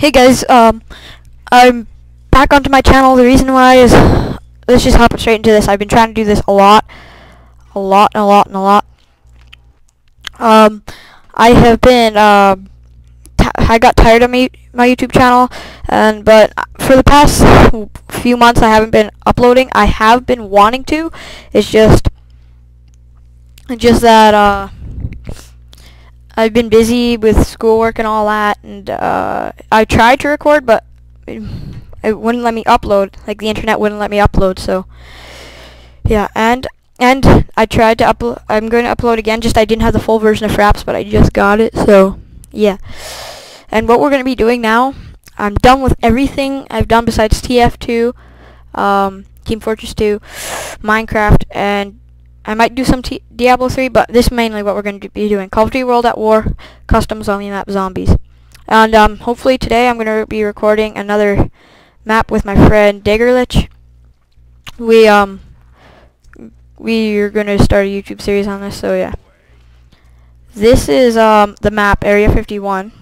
Hey guys, um, I'm back onto my channel. The reason why is, let's just hop straight into this. I've been trying to do this a lot, a lot, and a lot, and a lot. Um, I have been, um, I got tired of me, my YouTube channel, and, but for the past few months I haven't been uploading. I have been wanting to, it's just, just that, uh, I've been busy with schoolwork and all that, and uh, I tried to record, but it, wouldn't let me upload. Like the internet wouldn't let me upload. So yeah, and and I tried to upload. I'm going to upload again. Just I didn't have the full version of Fraps, but I just got it. So yeah. And what we're going to be doing now, I'm done with everything I've done besides TF2, um, Team Fortress 2, Minecraft, and I might do some T Diablo 3, but this is mainly what we're going to be doing. Call of Duty World at War, custom zombie map zombies. And um, hopefully today I'm going to be recording another map with my friend Daggerlich. We, um, we are going to start a YouTube series on this, so yeah. This is um, the map, Area 51.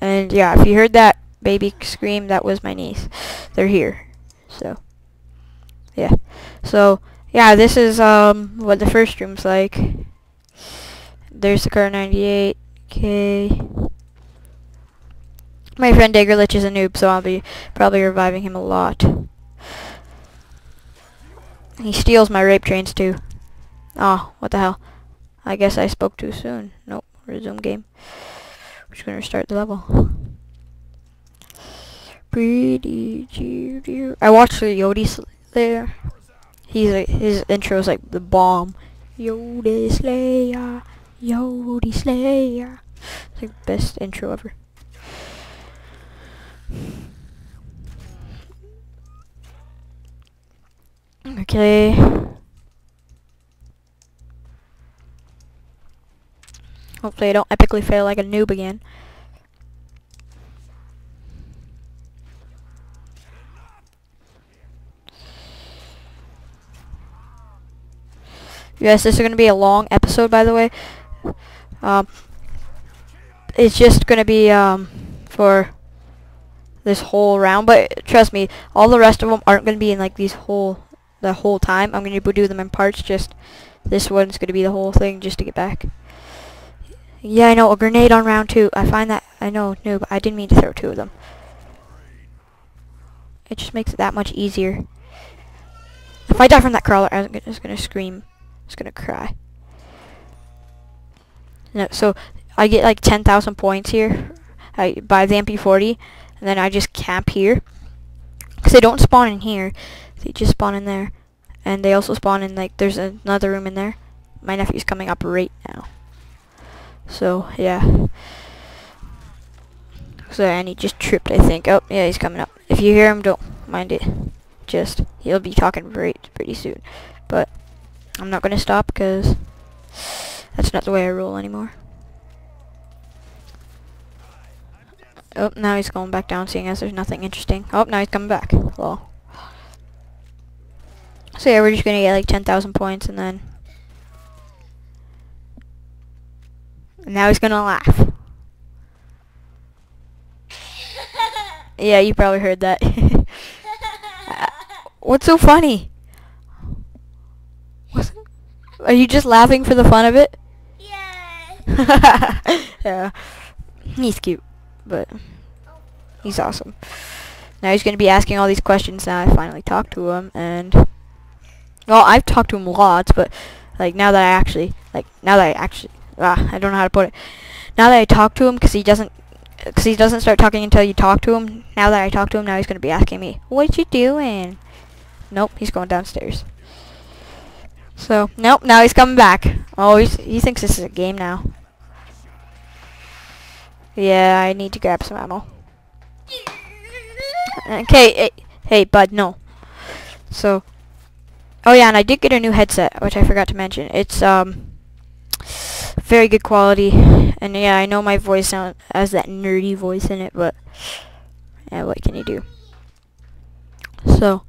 And yeah, if you heard that baby scream, that was my niece. They're here. So, yeah. So, yeah, this is um what the first room's like. There's the Kar 98. Okay. My friend Daggerlich is a noob, so I'll be probably reviving him a lot. He steals my rape trains too. Oh, what the hell. I guess I spoke too soon. Nope, resume game. We're just gonna restart the level. Pretty I watched the Yodi there. He's like, his intro is like the bomb. Yodi Slayer, Yodi Slayer. It's like best intro ever. Okay. Hopefully I don't epically fail like a noob again. Yes, this is going to be a long episode, by the way. Um, it's just going to be um, for this whole round, but trust me, all the rest of them aren't going to be in like these whole the whole time. I'm going to do them in parts. Just this one's going to be the whole thing, just to get back. Yeah, I know a grenade on round two. I find that I know but I didn't mean to throw two of them. It just makes it that much easier. If I die from that crawler, I'm just gonna scream. Just gonna cry. No, so I get like 10,000 points here. I buy the MP40, and then I just camp here. Because they don't spawn in here. They just spawn in there. And they also spawn in, like, there's another room in there. My nephew's coming up right now. So, yeah. So, and he just tripped, I think. Oh, yeah, he's coming up. If you hear him, don't mind it. Just, he'll be talking pretty, pretty soon. But, I'm not going to stop because that's not the way I roll anymore. Oh, now he's going back down seeing as there's nothing interesting. Oh, now he's coming back. Well. So yeah, we're just going to get like 10,000 points and then... And now he's going to laugh. yeah, you probably heard that. uh, what's so funny? Are you just laughing for the fun of it? Yeah. yeah. He's cute, but he's awesome. Now he's going to be asking all these questions now I finally talked to him, and... Well, I've talked to him lots, but, like, now that I actually, like, now that I actually, ah, I don't know how to put it. Now that I talk to him, because he doesn't, because he doesn't start talking until you talk to him, now that I talk to him, now he's going to be asking me, what you doing? Nope, he's going downstairs. So, nope, now he's coming back. Oh, he thinks this is a game now. Yeah, I need to grab some ammo. Okay, hey, hey, bud, no. So, oh yeah, and I did get a new headset, which I forgot to mention. It's, um, very good quality. And yeah, I know my voice sound has that nerdy voice in it, but, yeah, what can you do? So,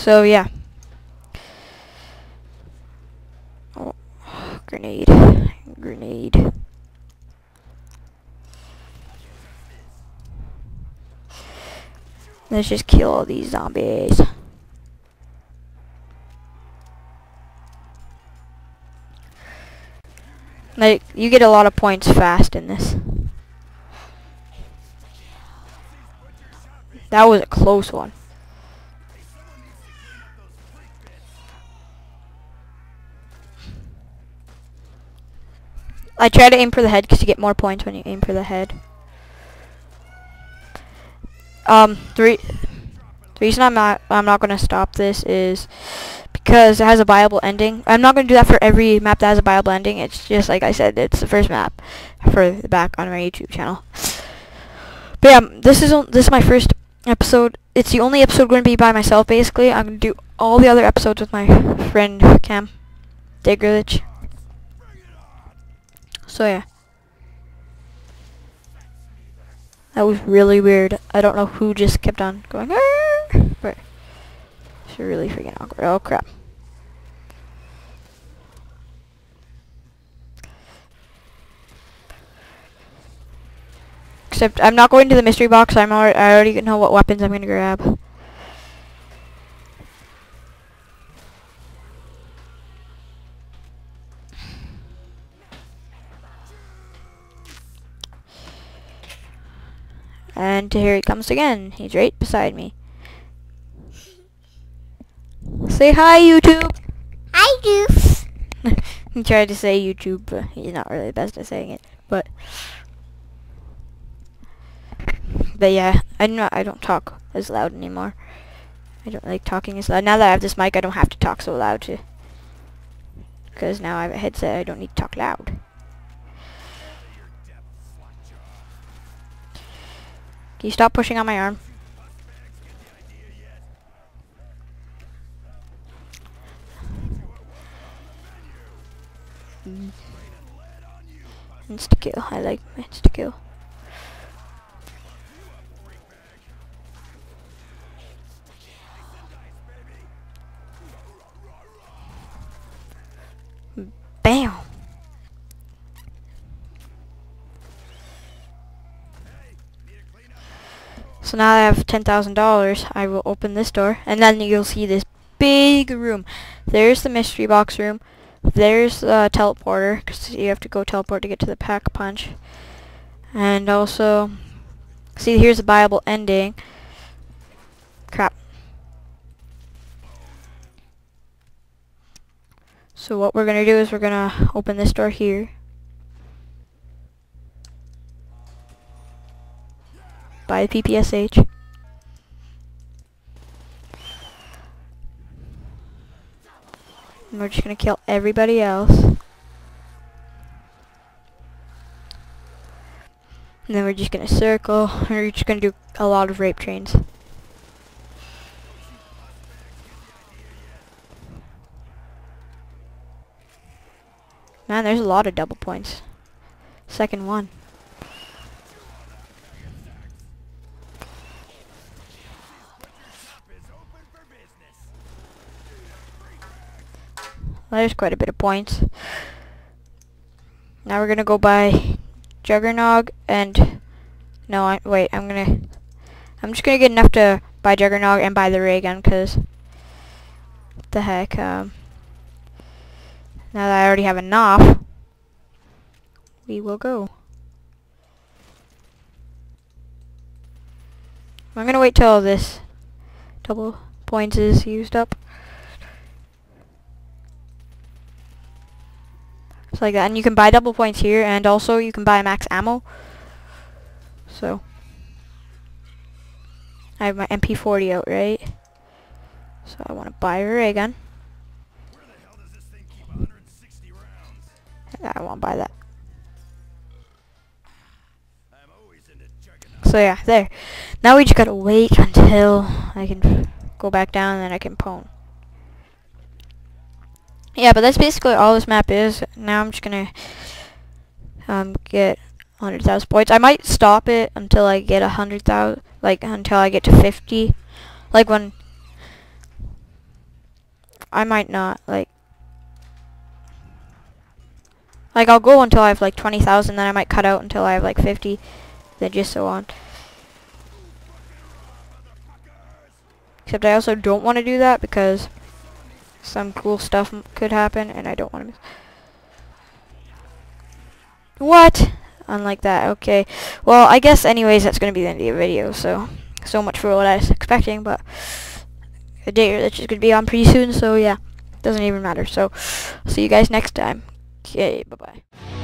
So yeah. Oh, grenade. Grenade. Let's just kill all these zombies. Like, you get a lot of points fast in this. That was a close one. I try to aim for the head because you get more points when you aim for the head. Um, the, re the reason I'm not I'm not gonna stop this is because it has a viable ending. I'm not gonna do that for every map that has a viable ending. It's just like I said, it's the first map for the back on my YouTube channel. But yeah, this is this is my first episode. It's the only episode going to be by myself. Basically, I'm gonna do all the other episodes with my friend Cam Diggerlich. So yeah. That was really weird. I don't know who just kept on going, but it's really freaking awkward. Oh crap. Except I'm not going to the mystery box. I'm already, I already know what weapons I'm gonna grab. And here he comes again. He's right beside me. Say hi, YouTube. Hi, Doof. he tried to say YouTube, but he's not really the best at saying it. But, but yeah, I not. I don't talk as loud anymore. I don't like talking as loud. Now that I have this mic, I don't have to talk so loud to. Because now I have a headset, I don't need to talk loud. Can you stop pushing on my arm? Insta kill. I like insta kill. Bam. So now I have $10,000. I will open this door and then you'll see this big room. There's the mystery box room. There's the teleporter because you have to go teleport to get to the pack punch. And also, see here's a viable ending. Crap. So what we're going to do is we're going to open this door here. Buy the PPSH. And we're just to kill everybody else. And then we're just to circle. And we're just to do a lot of rape trains. Man, there's a lot of double points. Second one. There's quite a bit of points. Now we're gonna go by Juggernog and no, I, wait, I'm gonna I'm just gonna get enough to buy Juggernog and buy the ray gun because the heck, um, now that I already have enough, we will go. I'm gonna wait till this double points is used up. Like that. And you can buy double points here, and also you can buy max ammo. So. I have my MP40 out, right? So I want to buy a ray gun. I won't buy that. So yeah, there. Now we just gotta wait until I can go back down and then I can pwn. Yeah, but that's basically all this map is. Now I'm just gonna um, get 100,000 points. I might stop it until I get 100,000, like until I get to 50. Like when I might not, like like I'll go until I have like 20,000, then I might cut out until I have like 50, then just so on. Except I also don't want to do that because some cool stuff could happen and I don't want to miss. What? Unlike that, okay. Well, I guess anyways that's going to be the end of the video, so so much for what I was expecting, but a day that's just going to be on pretty soon, so yeah, doesn't even matter. So, see you guys next time. Okay, bye-bye.